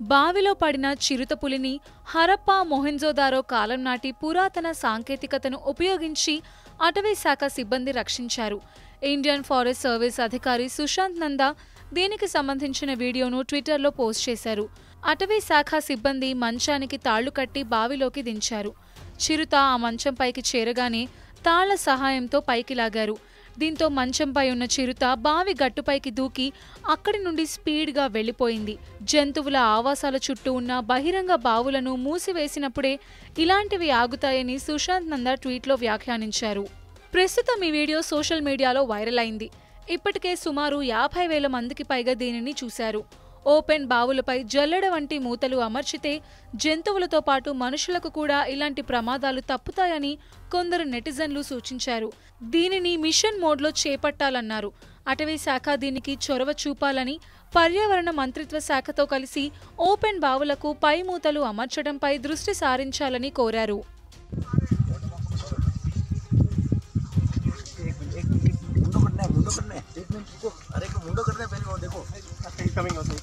బావిలో పడిన చిరుతపులిని హరప్పా మొహెంజోదారో కాలం నాటి పురాతన సాంకేతికతను ఉపయోగించి అటవీ శాఖ సిబ్బంది రక్షించారు. ఇండియన్ ఫారెస్ట్ సర్వీస్ అధికారి సుశాంత్ నందా దీనికి సంబంధించిన వీడియోను ట్విట్టర్లో పోస్ట్ చేశారు. అటవీ శాఖ సిబ్బంది మంచానికి తాళ్ళు కట్టి బావిలోకి దించారు. చిరుత ఆ మంచంపైకి చేరగానే తాళ్ళ సహాయంతో పైకి లాగారు. దీంతో మంచంపై ఉన్న చిరుత బావి గట్టుపైకి దూకి అక్కడి నుండి స్పీడ్గా వెళ్ళిపోయింది. జంతువుల ఆవాసాల చుట్టూ ఉన్న బహిరంగ బావులను మూసివేసినప్పుడే ఇలాంటివి ఆగుతాయని సుశాంత్ నందా ట్వీట్లో వ్యాఖ్యానించారు. ప్రస్తుతం ఈ వీడియో సోషల్ మీడియాలో వైరల్ అయింది. ఇప్పటికే సుమారు యాభై వేల మందికి పైగా దీనిని చూశారు. ఓపెన్ బావులపై జల్లెడ వంటి మూతలు అమర్చితే జంతువులతో పాటు మనుషులకు కూడా ఇలాంటి ప్రమాదాలు తప్పుతాయని కొందరు నెటిజన్లు సూచించారు దీనిని మిషన్ మోడ్లో చేపట్టాలన్నారు అటవీ శాఖ దీనికి చొరవ చూపాలని పర్యావరణ మంత్రిత్వ శాఖతో కలిసి ఓపెన్ బావులకు పై మూతలు అమర్చడంపై దృష్టి సారించాలని కోరారు एक एक मुंडो करना है मुंडो करना है एक मिनट रुको अरे एक मुंडो करना है